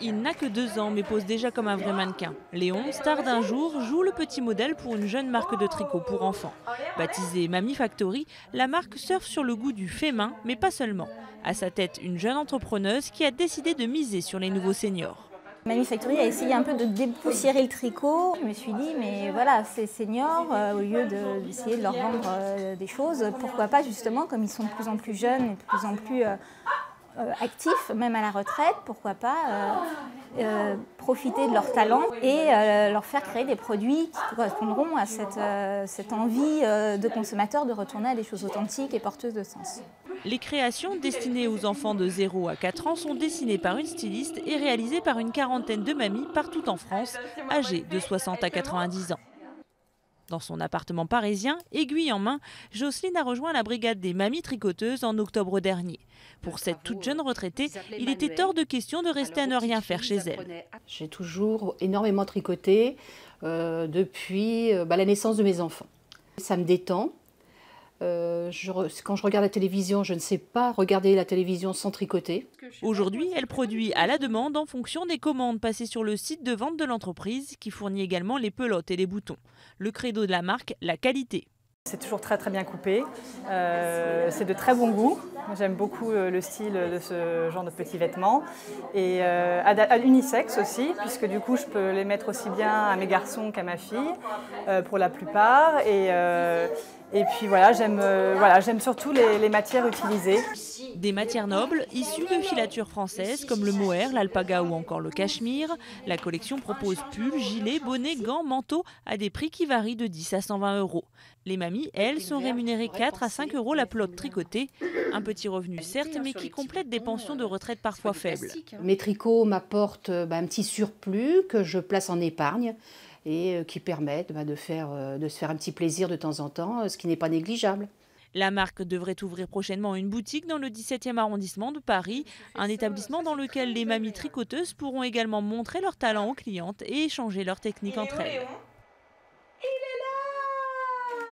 Il n'a que deux ans mais pose déjà comme un vrai mannequin. Léon, star d'un jour, joue le petit modèle pour une jeune marque de tricot pour enfants. Baptisée Mamie Factory, la marque surfe sur le goût du fait main, mais pas seulement. À sa tête, une jeune entrepreneuse qui a décidé de miser sur les nouveaux seniors. Manufactory a essayé un peu de dépoussiérer le tricot. Je me suis dit, mais voilà, ces seniors, euh, au lieu d'essayer de, leur vendre euh, des choses, pourquoi pas justement, comme ils sont de plus en plus jeunes et de plus en plus euh, actifs, même à la retraite, pourquoi pas profiter de leur talent et leur faire créer des produits qui correspondront à cette, cette envie de consommateurs de retourner à des choses authentiques et porteuses de sens. Les créations destinées aux enfants de 0 à 4 ans sont dessinées par une styliste et réalisées par une quarantaine de mamies partout en France, âgées de 60 à 90 ans. Dans son appartement parisien, aiguille en main, Jocelyne a rejoint la brigade des mamies tricoteuses en octobre dernier. Pour cette toute jeune retraitée, il était hors de question de rester à ne rien faire chez elle. J'ai toujours énormément tricoté euh, depuis euh, bah, la naissance de mes enfants. Ça me détend, euh, quand je regarde la télévision, je ne sais pas regarder la télévision sans tricoter. Aujourd'hui, elle produit à la demande en fonction des commandes passées sur le site de vente de l'entreprise qui fournit également les pelotes et les boutons. Le credo de la marque, la qualité. C'est toujours très très bien coupé, euh, c'est de très bon goût. J'aime beaucoup euh, le style de ce genre de petits vêtements. Et à, unisexe aussi, puisque du coup je peux les mettre aussi bien à mes garçons qu'à ma fille, pour la plupart. Et, et puis voilà, j'aime euh, voilà, surtout les, matières utilisées. Des matières nobles issues de filatures françaises comme le mohair, l'alpaga ou encore le cachemire. La collection propose pulls, gilets, bonnets, gants, manteaux à des prix qui varient de 10 à 120 euros. Les mamies, elles, sont rémunérées 4 à 5 euros la pelote tricotée. Un petit revenu certes, mais qui complète des pensions de retraite parfois faibles. Mes tricots m'apportent bah, un petit surplus que je place en épargne et euh, qui permettent bah, de, faire, euh, de se faire un petit plaisir de temps en temps, euh, ce qui n'est pas négligeable. La marque devrait ouvrir prochainement une boutique dans le 17e arrondissement de Paris, un établissement dans lequel les mamies tricoteuses pourront également montrer leur talent aux clientes et échanger leurs techniques entre elles.